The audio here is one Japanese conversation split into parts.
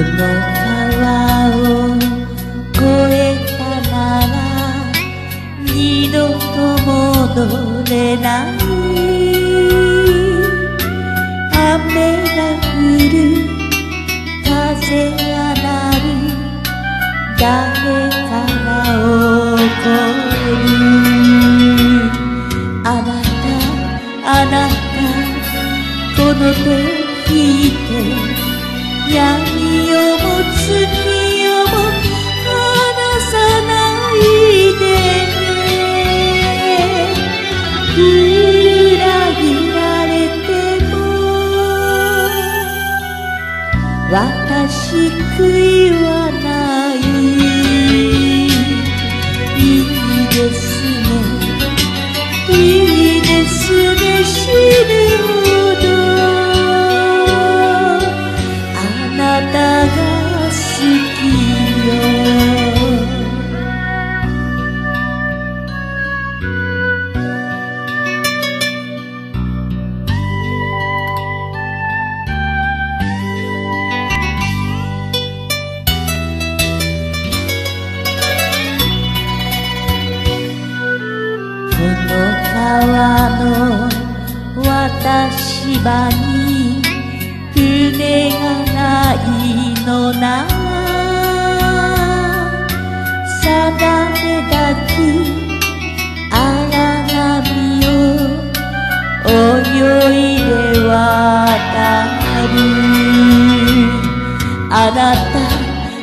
この川を越えたなら二度と戻れない雨が降る風が鳴る誰かが怒るあなたあなたこの手引いて闇をも月をも離さないでね。裏切られても私悔いはない。いいです。川の渡し場に船がないのななた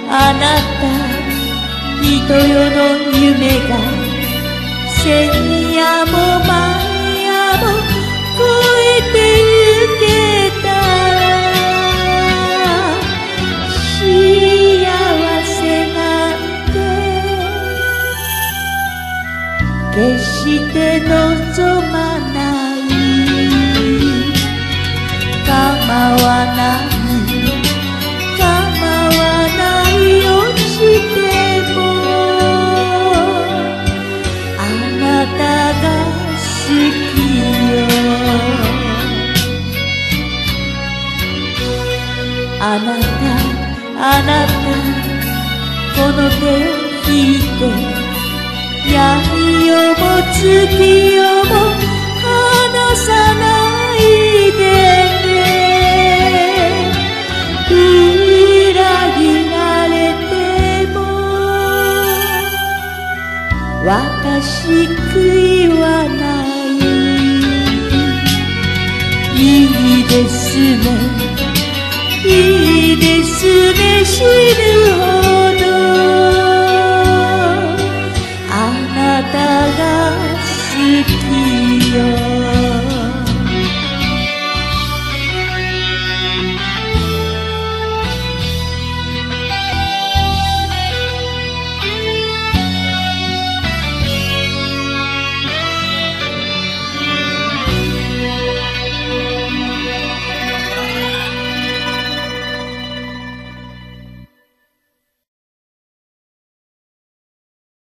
あなた人よの夢が千夜も万夜も超えてゆけた。ら幸せなんて決して望まの手を引いて闇をも月をも離さないでね裏切られても私悔いはないいいですね。いいですね。死ぬほど。oh